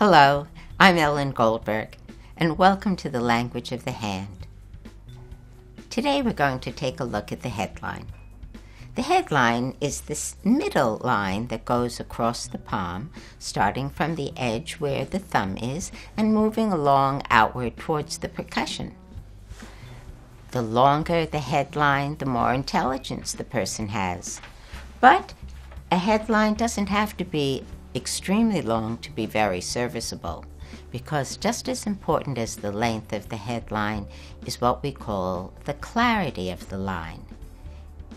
Hello, I'm Ellen Goldberg, and welcome to the Language of the Hand. Today we're going to take a look at the headline. The headline is this middle line that goes across the palm, starting from the edge where the thumb is and moving along outward towards the percussion. The longer the headline, the more intelligence the person has. But a headline doesn't have to be extremely long to be very serviceable, because just as important as the length of the headline is what we call the clarity of the line.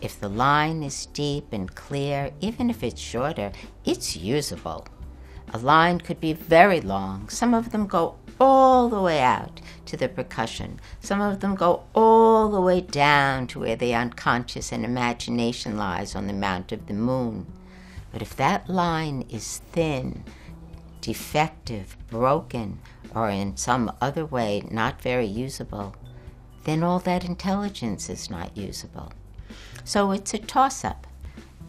If the line is deep and clear, even if it's shorter, it's usable. A line could be very long. Some of them go all the way out to the percussion. Some of them go all the way down to where the unconscious and imagination lies on the mount of the moon. But if that line is thin, defective, broken, or in some other way not very usable, then all that intelligence is not usable. So it's a toss up.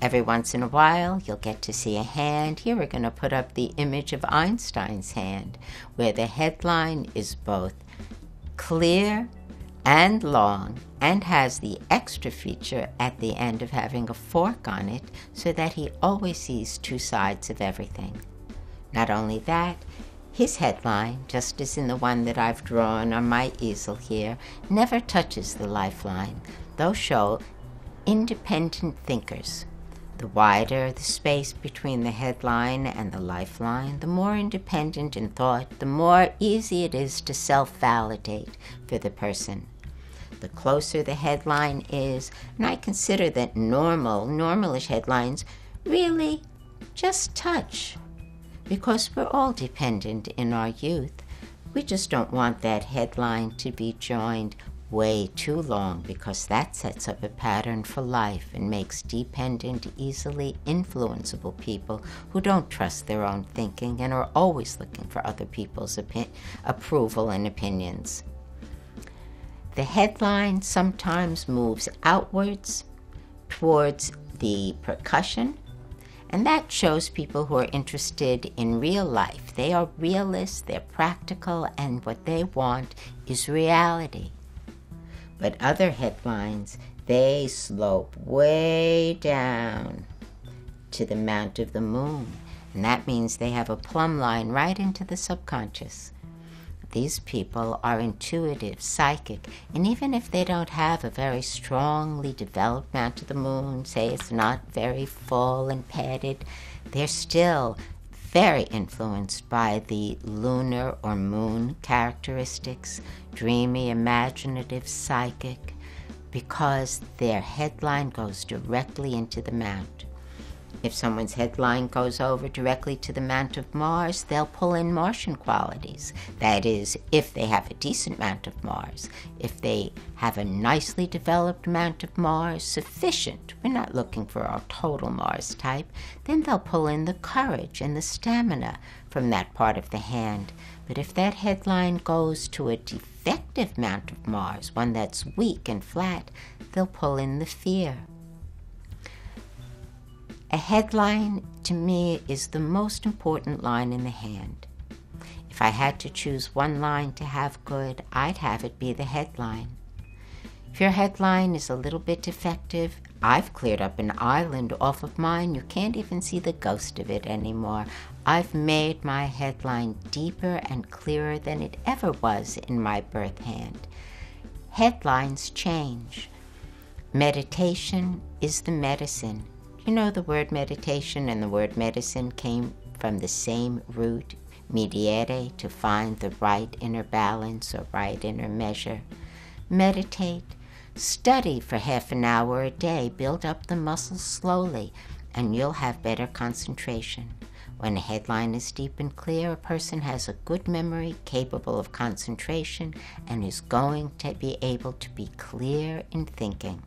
Every once in a while, you'll get to see a hand. Here we're going to put up the image of Einstein's hand, where the headline is both clear and long and has the extra feature at the end of having a fork on it so that he always sees two sides of everything. Not only that, his headline, just as in the one that I've drawn on my easel here, never touches the lifeline. Those show independent thinkers. The wider the space between the headline and the lifeline, the more independent in thought, the more easy it is to self validate for the person the closer the headline is, and I consider that normal, normalish headlines really just touch. Because we're all dependent in our youth. We just don't want that headline to be joined way too long because that sets up a pattern for life and makes dependent, easily influenceable people who don't trust their own thinking and are always looking for other people's opi- approval and opinions. The headline sometimes moves outwards towards the percussion, and that shows people who are interested in real life. They are realists, they're practical, and what they want is reality. But other headlines, they slope way down to the mount of the moon, and that means they have a plumb line right into the subconscious. These people are intuitive, psychic, and even if they don't have a very strongly developed mount to the moon, say it's not very full and padded, they're still very influenced by the lunar or moon characteristics, dreamy, imaginative, psychic, because their headline goes directly into the mount. If someone's headline goes over directly to the mount of Mars, they'll pull in Martian qualities. That is, if they have a decent mount of Mars. If they have a nicely developed mount of Mars, sufficient, we're not looking for our total Mars type, then they'll pull in the courage and the stamina from that part of the hand. But if that headline goes to a defective mount of Mars, one that's weak and flat, they'll pull in the fear. A headline to me is the most important line in the hand. If I had to choose one line to have good, I'd have it be the headline. If your headline is a little bit defective, I've cleared up an island off of mine. You can't even see the ghost of it anymore. I've made my headline deeper and clearer than it ever was in my birth hand. Headlines change. Meditation is the medicine. You know, the word meditation and the word medicine came from the same root, mediere, to find the right inner balance or right inner measure. Meditate. Study for half an hour a day. Build up the muscles slowly, and you'll have better concentration. When a headline is deep and clear, a person has a good memory, capable of concentration, and is going to be able to be clear in thinking.